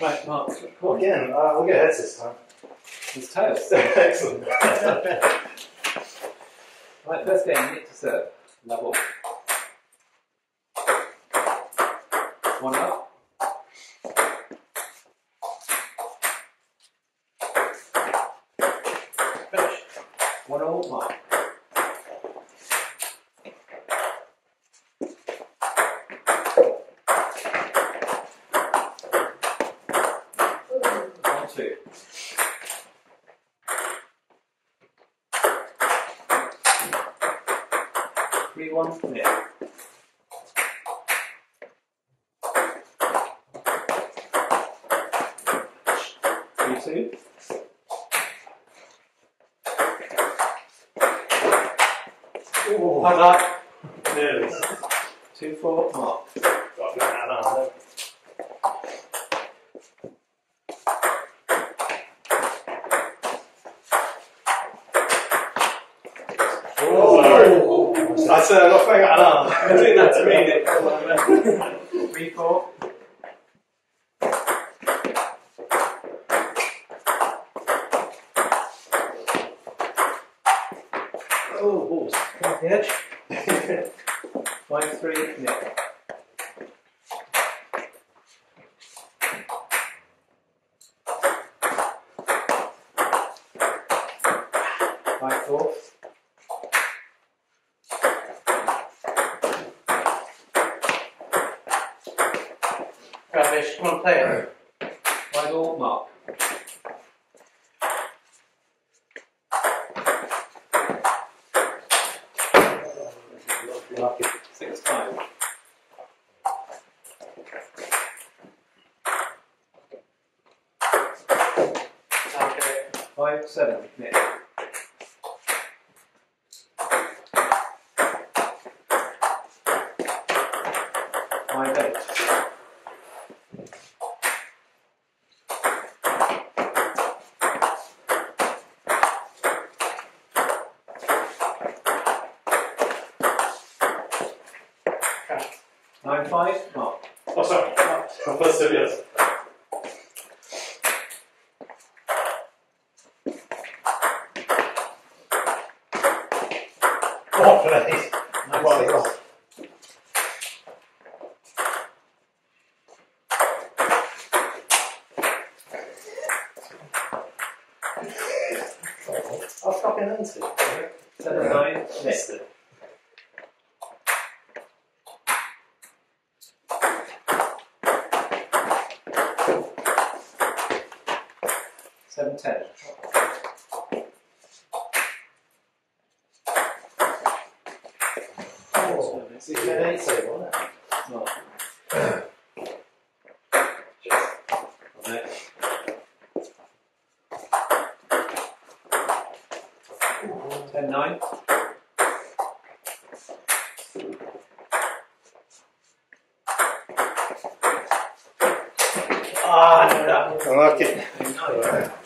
Right, Mark. Well, again, uh, we'll get heads this time. It's tails. Excellent. Right, first game, Nick to serve. Level. One up. Finish. One all, Mark. One, two. Three, one, Nick. Three, two. Ooh, Hard luck. nearly. Two, four, Mark. Got that on. Oh, I said I'm not playing that on. I that's me, Nick. Three, four. Oh. Come the edge. Five, three, Nick. Five, four. Come on, play it. Five all, Mark. Lucky. Six, five. Okay. Five, seven, Nick. Five, eight. Nine, five, Mark. Oh, sorry. First to yes. Oh, please. Nine, Well, six. I'll fucking answer. Seven, nine. Missed it. Seven, ten. Oh, it's an eight save, wasn't it? Mark. Ten, nine. Ah, no, that. Unlucky.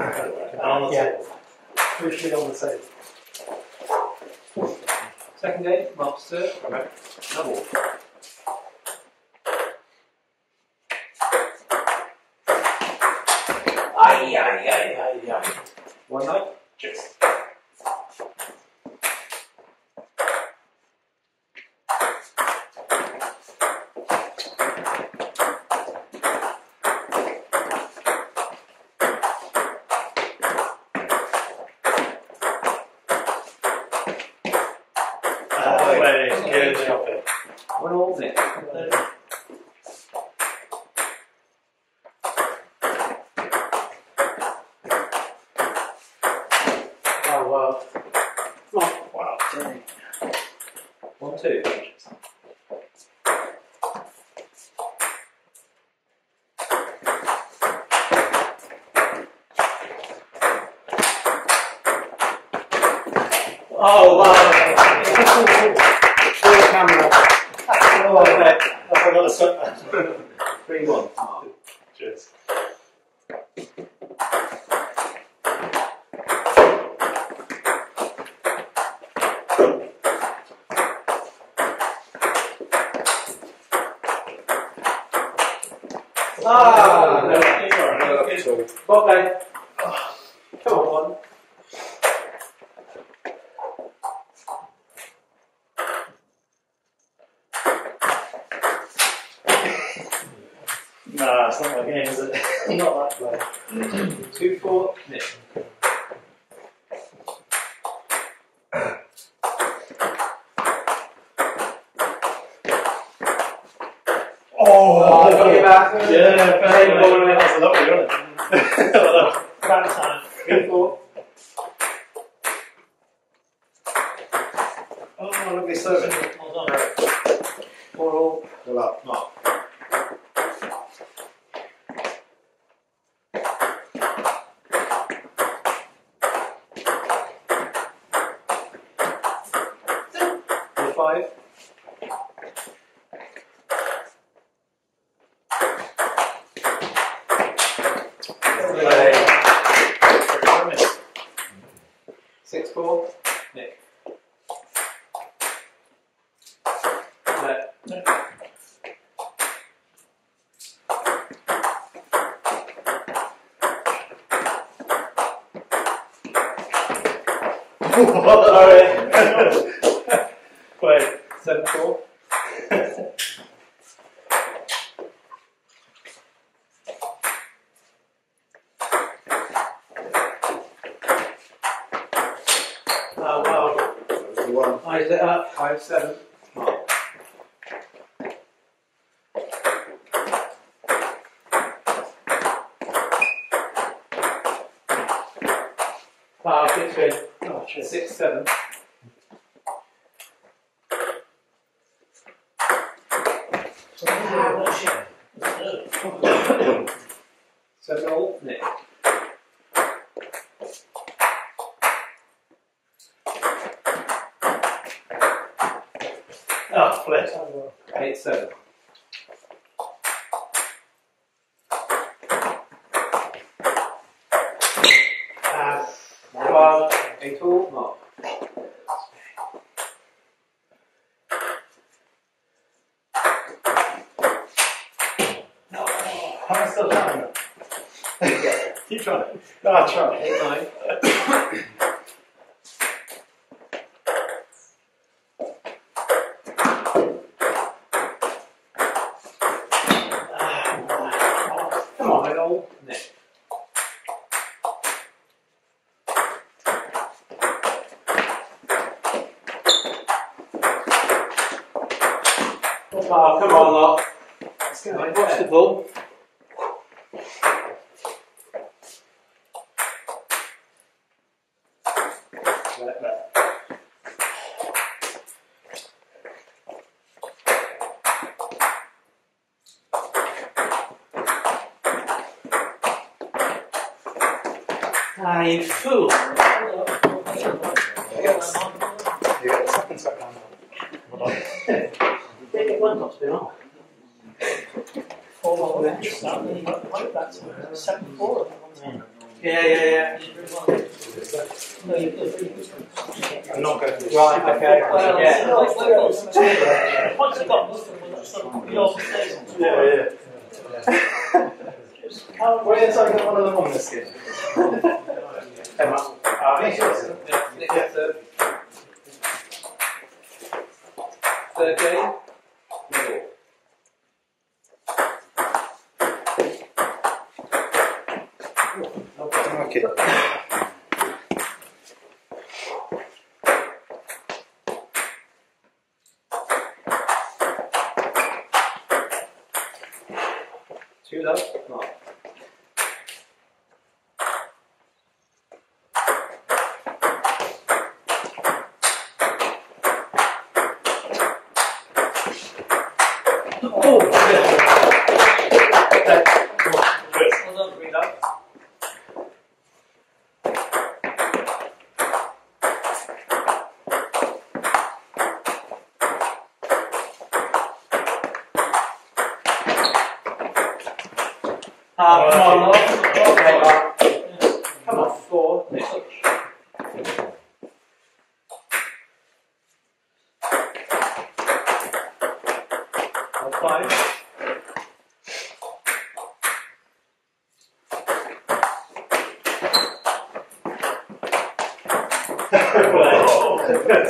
On the Yeah. table. Crucially on the table. Second game, Mark to serve. Double. Ay, ay, ay, ay, ay. One night. Cheers. Ah, way, good shopping. One all, Nick. Oh, well. Oh, wow. One, two. Oh, wow. For the camera. Oh, okay. I forgot to set that. 3 1. Mark. Cheers. Ah, no. no, Good. sorry. Well played. Come on. Nah, it's not my is it? not that play. 2 4. Nick. Oh, oh got you back. Yeah, fair Same play. ball, innit? That's lovely, wasn't it? Back time. 3 4. oh, lovely serving. Well done. 4 all. Well up. Mark. Four, five. Six four. Nick. Let. Sorry. Seven four. Oh wow. One. Eyes lit up. Five seven. Mark. Wow, six win. Oh, cheers. Six seven. Seven all. Nick. Oh, flip. Eight seven. One, eight all. Mark. I'm still trying. Keep trying. No, I'm trying. Eight nine. Come on, all. Nick. Oh, come on, lot. Let's go. Nine, What's the ten. ball? Let, let. You fool. You get the second set down. Well done. They get one not to be on. Yeah, yeah, yeah. I'm not going to Right, okay. Yeah. Yeah, yeah. Where's I got one of them on this game? Emma. Ah, make sure it's Yeah, Nick, third. Third game. Middle. Okay. Two love. Mark. Oh, Good. Three love. Ah, come on, Mark. Okay, Mark. Come on. Four, Nick. On five.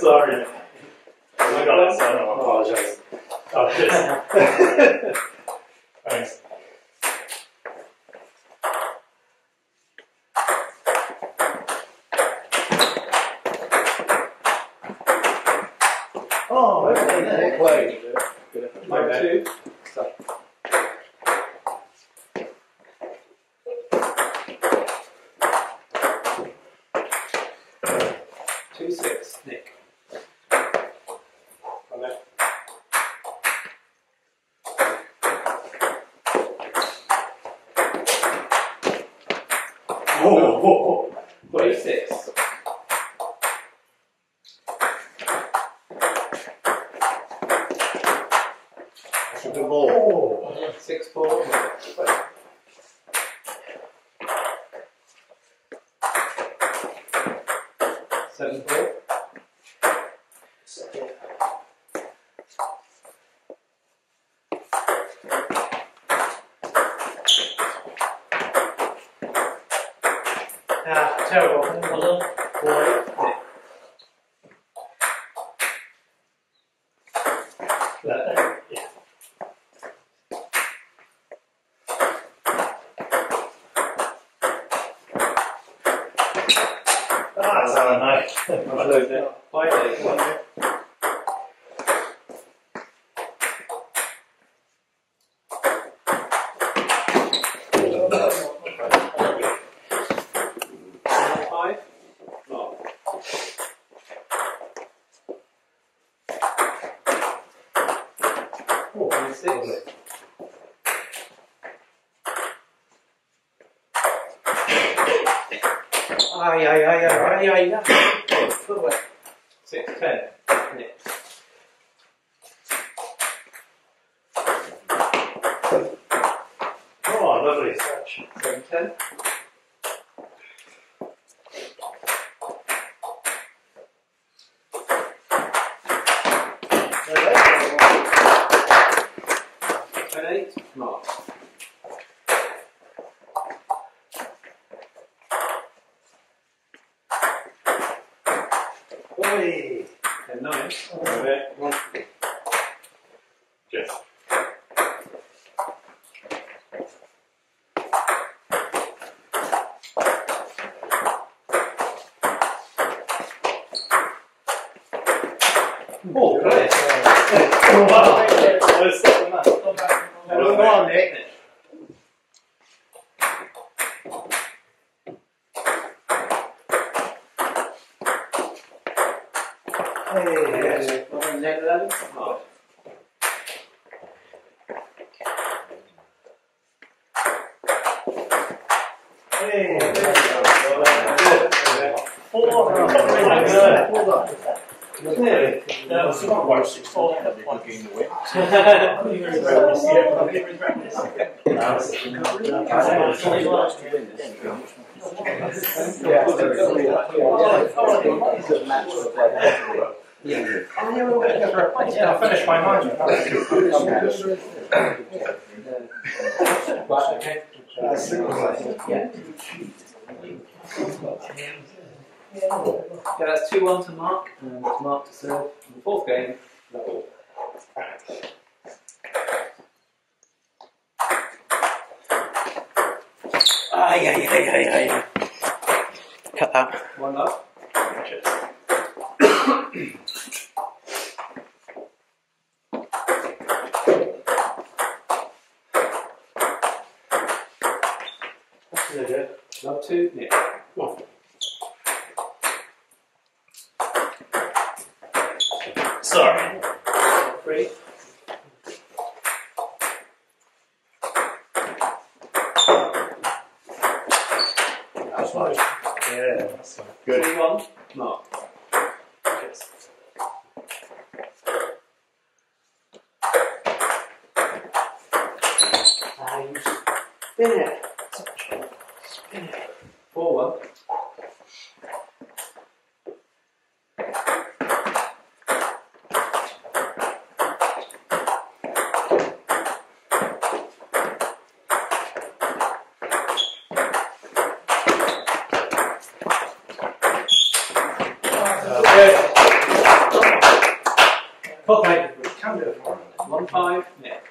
Sorry. I got it, so I don't apologize. Oh, yes. Thanks. Oh, okay. Play. Five, two. Two, six, Nick. Whoa, whoa, whoa. Three, six. That's a good ball. Six, four, Nick. Seven, four. Ah, terrible. Well done. Four, Nick. That, yeah. Ah, so nice. Five, eight, one. Five. Mark. Four, six. Ay, ay, ay, ay, ay, ay, ay. Six, ten. Nick. Oh, lovely ten. Ten, eight. Mark. Oi. Ten, nine. Yes. Oh, great. Oh, wow. I was stuck on that. Well done, Nick. Hey. Well done, Nick. Eleven. Mark. Hey. Four. Oh, my God. Nearly. That was not quite six. Four. Yeah, I finished. Yeah, that's 2 1 to Mark, and it's Mark to serve. In the fourth game, level. Ay, ay, ay, ay, ay. Cut that. One up. Love 2, Nick. Sorry. 3. That's nice. Yeah, that's good. 3 1, Mark. Yes. Ah, you Spin it. Four one. Okay. One five. Nick.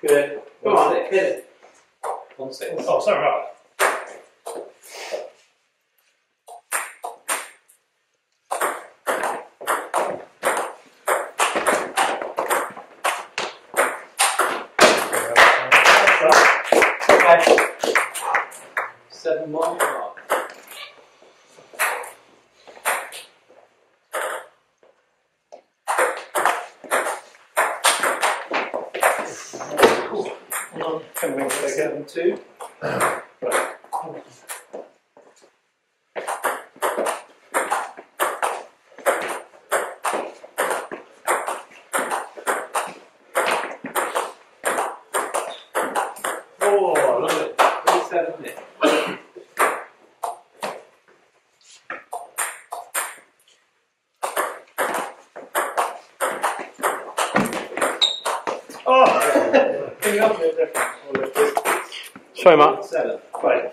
Good. Go on, hit it. One six. Oh, sorry about Okay. Seven one. Mark. Can we take it? Seven two. Oh, I love it. Three seven. Nick. Oh! Can you help me with that? Sorry, Matt. Seven. Right.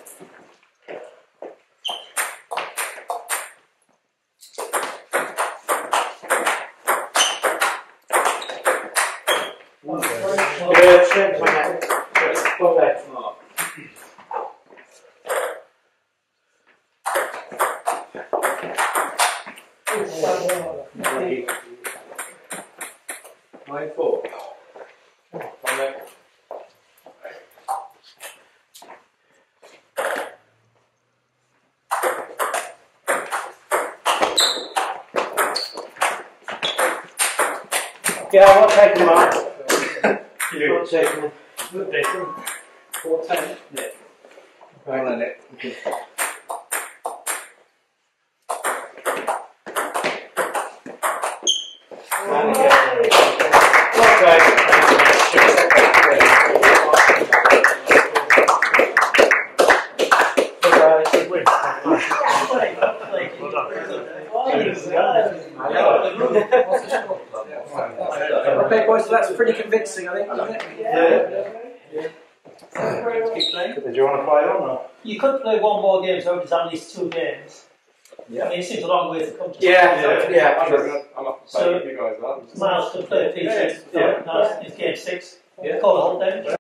Good, shake my neck. Okay. Mark. Nine four. Yeah, I'll take them out. You. I'll take them. Four ten. Nick. Hang on, Nick. Okay, boys, so that's pretty convincing, I think, isn't it? Yeah. Keep playing. Did you want to play on or? You could play one more game, so it's at least two games. Yeah. I mean, it seems a long way to come to. Yeah, yeah. I'm up to So- you guys. Miles to play a PC. Yeah. So now it's, it's game six. Yeah. Call it halt then.